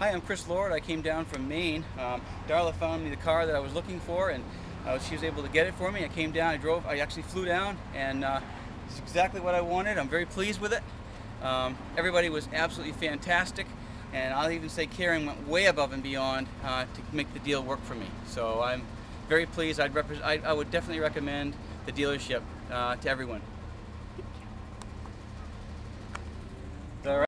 Hi, I'm Chris Lord. I came down from Maine. Um, Darla found me the car that I was looking for, and uh, she was able to get it for me. I came down, I drove, I actually flew down, and uh, it's exactly what I wanted. I'm very pleased with it. Um, everybody was absolutely fantastic, and I'll even say Karen went way above and beyond uh, to make the deal work for me. So I'm very pleased. I'd I, I would definitely recommend the dealership uh, to everyone. All right.